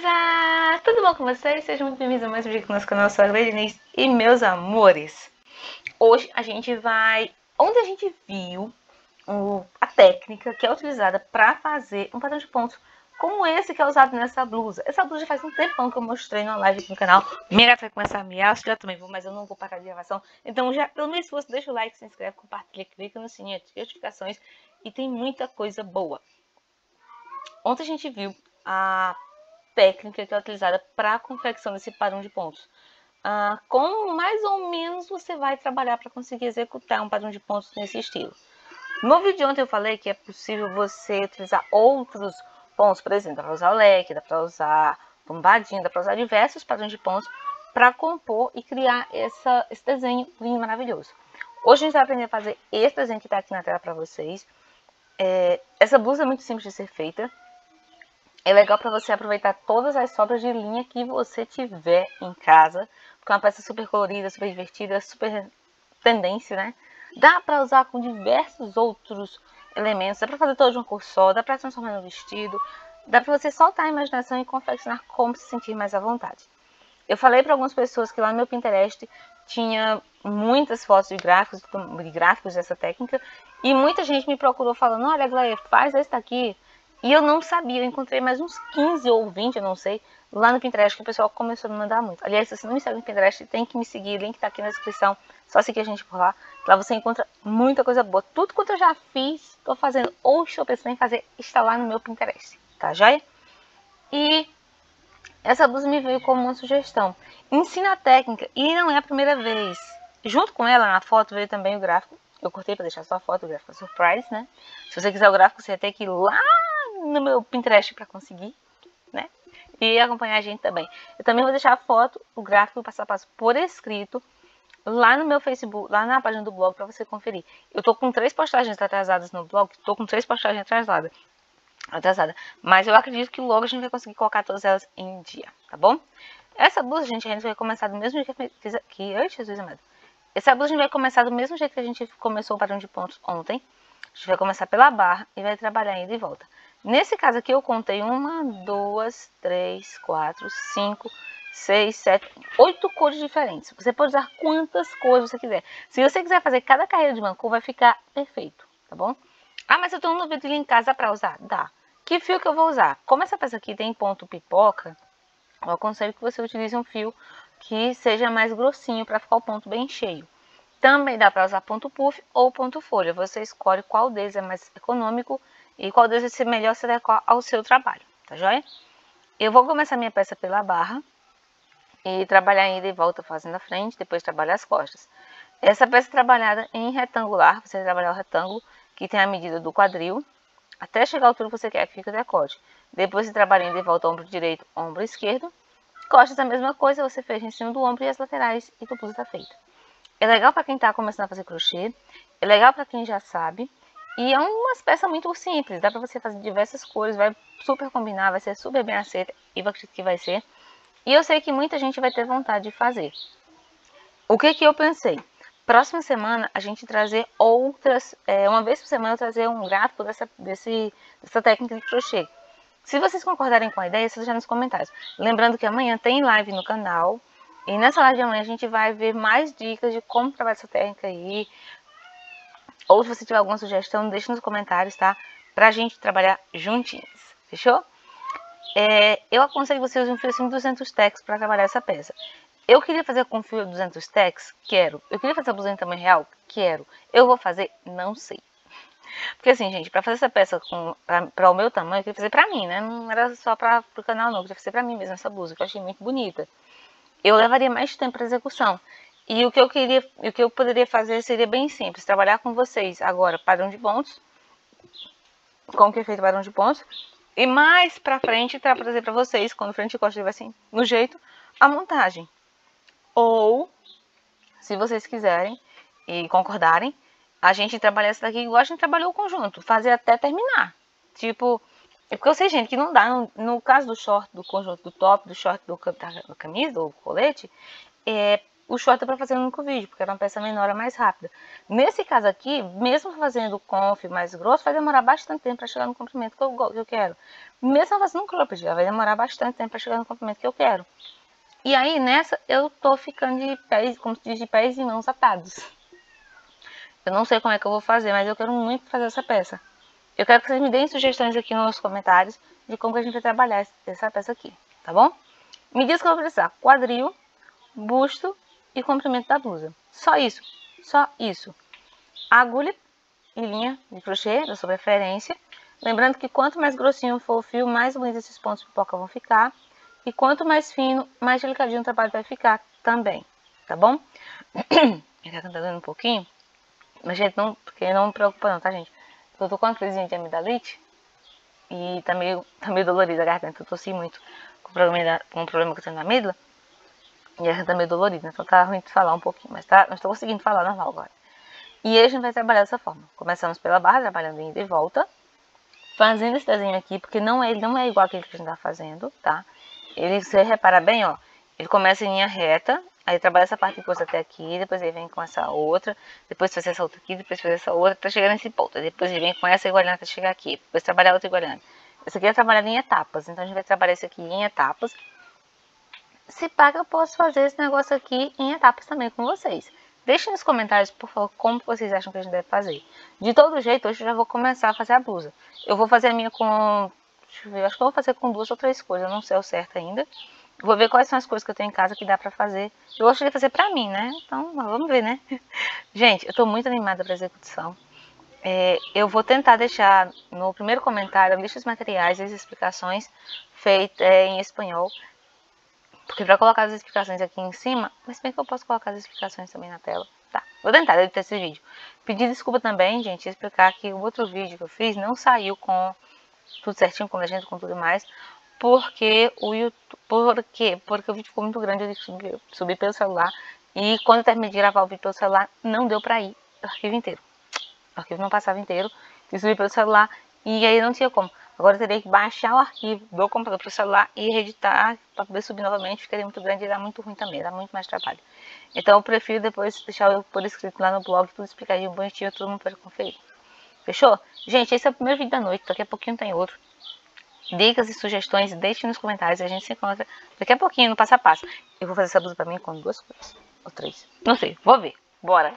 beleza? Tudo bom com vocês? Sejam muito bem-vindos a mais um vídeo aqui no nosso canal, sou a Gleidenez e meus amores. Hoje a gente vai... Onde a gente viu o... a técnica que é utilizada para fazer um padrão de pontos como esse que é usado nessa blusa. Essa blusa faz um tempão que eu mostrei na live aqui no canal. Minha vai começar a miar, já também vou, mas eu não vou parar de gravação. Então já, pelo menos se você deixa o like, se inscreve, compartilha, clica no sininho de notificações e tem muita coisa boa. Ontem a gente viu a técnica que é utilizada para a confecção desse padrão de pontos. Ah, como mais ou menos você vai trabalhar para conseguir executar um padrão de pontos nesse estilo. No vídeo de ontem eu falei que é possível você utilizar outros pontos, por exemplo, dá para usar o leque, dá para usar bombadinha, dá para usar diversos padrões de pontos para compor e criar essa, esse desenho lindo maravilhoso. Hoje a gente vai aprender a fazer esse desenho que está aqui na tela para vocês. É, essa blusa é muito simples de ser feita. É legal para você aproveitar todas as sobras de linha que você tiver em casa. Porque é uma peça super colorida, super divertida, super tendência, né? Dá para usar com diversos outros elementos. Dá para fazer todo de uma cor só, dá para transformar no vestido. Dá para você soltar a imaginação e confeccionar como se sentir mais à vontade. Eu falei para algumas pessoas que lá no meu Pinterest tinha muitas fotos de gráficos, de gráficos dessa técnica. E muita gente me procurou falando, olha, Glória, faz esse daqui. E eu não sabia, eu encontrei mais uns 15 ou 20, eu não sei, lá no Pinterest que o pessoal começou a me mandar muito. Aliás, se você não me segue no Pinterest, tem que me seguir, o link tá aqui na descrição, só seguir a gente por lá. Lá você encontra muita coisa boa. Tudo quanto eu já fiz, estou fazendo ou estou pensando em fazer, está lá no meu Pinterest, tá joia? E essa blusa me veio como uma sugestão. Ensina a técnica, e não é a primeira vez. Junto com ela, na foto, veio também o gráfico. Eu cortei para deixar só a foto, o gráfico é surprise, né? Se você quiser o gráfico, você vai ter que ir lá no meu Pinterest para conseguir, né? E acompanhar a gente também. Eu também vou deixar a foto, o gráfico, o passo a passo por escrito lá no meu Facebook, lá na página do blog para você conferir. Eu tô com três postagens atrasadas no blog, tô com três postagens atrasadas. Atrasada. Mas eu acredito que logo a gente vai conseguir colocar todas elas em dia, tá bom? Essa blusa, gente, a gente vai começar do mesmo jeito que, que, que ai, Jesus amado. Essa blusa a gente vai começar do mesmo jeito que a gente começou o padrão de pontos ontem. A gente vai começar pela barra e vai trabalhar indo e volta. Nesse caso aqui eu contei uma, duas, três, quatro, cinco, seis, sete, oito cores diferentes. Você pode usar quantas cores você quiser. Se você quiser fazer cada carreira de uma cor, vai ficar perfeito, tá bom? Ah, mas eu tenho um novilho em casa para usar. Dá. Que fio que eu vou usar? Como essa peça aqui tem ponto pipoca, eu aconselho que você utilize um fio que seja mais grossinho para ficar o ponto bem cheio. Também dá para usar ponto puff ou ponto folha. Você escolhe qual deles é mais econômico e qual vai ser melhor se adequar ao seu trabalho, tá joia? Eu vou começar minha peça pela barra e trabalhar ainda e volta fazendo a frente, depois trabalhar as costas. Essa peça é trabalhada em retangular, você trabalhar o retângulo que tem a medida do quadril, até chegar à altura que você quer que fique o decote. Depois você trabalha ainda e volta ombro direito, ombro esquerdo. Costas a mesma coisa, você fecha em cima do ombro e as laterais e tua blusa está feita. É legal para quem está começando a fazer crochê, é legal para quem já sabe, e é umas peças muito simples, dá para você fazer diversas cores, vai super combinar, vai ser super bem aceita, e eu acredito que vai ser. E eu sei que muita gente vai ter vontade de fazer. O que que eu pensei? Próxima semana a gente trazer outras, é, uma vez por semana eu trazer um gráfico dessa, desse, dessa técnica de crochê. Se vocês concordarem com a ideia, já nos comentários. Lembrando que amanhã tem live no canal. E nessa live de amanhã a gente vai ver mais dicas de como trabalhar essa técnica aí, ou se você tiver alguma sugestão, deixe nos comentários, tá? Pra gente trabalhar juntinhos, fechou? É, eu aconselho que você use um fio acima de 200 tex para trabalhar essa peça. Eu queria fazer com fio 200 tex? Quero. Eu queria fazer a blusa em tamanho real? Quero. Eu vou fazer? Não sei. Porque assim, gente, para fazer essa peça para o meu tamanho, eu queria fazer para mim, né? Não era só para o canal não, eu queria fazer para mim mesmo essa blusa, que eu achei muito bonita. Eu levaria mais tempo para execução. E o que eu queria, o que eu poderia fazer seria bem simples, trabalhar com vocês agora padrão de pontos, como que é feito padrão de pontos, e mais pra frente trazer para vocês, quando frente e costa assim, no jeito, a montagem. Ou, se vocês quiserem e concordarem, a gente trabalhar essa daqui igual a gente trabalhou o conjunto, fazer até terminar. Tipo, é porque eu sei, gente, que não dá. No, no caso do short, do conjunto, do top, do short, do, da, da camisa, do colete, é, o short para fazer no único vídeo, porque era uma peça menor, é mais rápida. Nesse caso aqui, mesmo fazendo conf mais grosso, vai demorar bastante tempo para chegar no comprimento que eu, que eu quero. Mesmo fazendo cropped, vai demorar bastante tempo para chegar no comprimento que eu quero. E aí, nessa, eu tô ficando de pés, como se diz, de pés e mãos atados. Eu não sei como é que eu vou fazer, mas eu quero muito fazer essa peça. Eu quero que vocês me deem sugestões aqui nos comentários de como a gente vai trabalhar essa peça aqui, tá bom? Me diz que eu vou precisar quadril, busto e comprimento da blusa. Só isso, só isso. Agulha e linha de crochê, da sua preferência. Lembrando que quanto mais grossinho for o fio, mais bonitos esses pontos de pipoca vão ficar. E quanto mais fino, mais delicadinho o trabalho vai ficar também, tá bom? Ele tá dando um pouquinho, mas gente, não, porque não me preocupa não, tá gente? Eu tô com uma crisinha de amidalite e tá meio, tá meio dolorida a garganta, eu tossi muito com o problema, com o problema que eu tenho na amígdala. E a gente tá meio dolorida, então tá ruim de falar um pouquinho, mas tá, mas tô conseguindo falar normal agora. E a gente vai trabalhar dessa forma. Começamos pela barra, trabalhando indo e volta. Fazendo esse desenho aqui, porque não é, não é igual aquele que a gente tá fazendo, tá? Ele, você repara bem, ó, ele começa em linha reta, aí trabalha essa parte que você até aqui, depois ele vem com essa outra, depois faz essa outra aqui, depois faz essa outra, até chegar nesse ponto. Depois ele vem com essa igualhando até chegar aqui, depois trabalhar outra igualhando. Esse aqui é trabalhado em etapas, então a gente vai trabalhar esse aqui em etapas. Se paga, eu posso fazer esse negócio aqui em etapas também com vocês. Deixem nos comentários, por favor, como vocês acham que a gente deve fazer. De todo jeito, hoje eu já vou começar a fazer a blusa. Eu vou fazer a minha com... Deixa eu ver, acho que eu vou fazer com duas ou três coisas, não sei o certo ainda. Vou ver quais são as coisas que eu tenho em casa que dá pra fazer. Eu gostaria de fazer pra mim, né? Então, vamos ver, né? Gente, eu tô muito animada pra execução. É, eu vou tentar deixar no primeiro comentário a lista dos materiais e as explicações feitas é, em espanhol. Porque para colocar as explicações aqui em cima, mas bem que eu posso colocar as explicações também na tela. Tá, vou tentar editar esse vídeo. Pedir desculpa também, gente, explicar que o outro vídeo que eu fiz não saiu com tudo certinho, com legenda, com tudo mais. Porque o YouTube. Por quê? Porque o vídeo ficou muito grande, eu subir, subir pelo celular. E quando eu terminei de gravar o vídeo pelo celular, não deu pra ir o arquivo inteiro. O arquivo não passava inteiro. E subir pelo celular. E aí não tinha como. Agora eu terei que baixar o arquivo do computador para o celular e reeditar para poder subir novamente. Ficaria muito grande e dá muito ruim também, dá muito mais trabalho. Então eu prefiro depois deixar por escrito lá no blog, tudo explicadinho, bonitinho, todo mundo pode conferir. Fechou? Gente, esse é o primeiro vídeo da noite, daqui a pouquinho tem outro. Dicas e sugestões, deixe nos comentários, a gente se encontra daqui a pouquinho no passo a passo. Eu vou fazer essa blusa para mim com duas cores, ou três, não sei, vou ver, bora!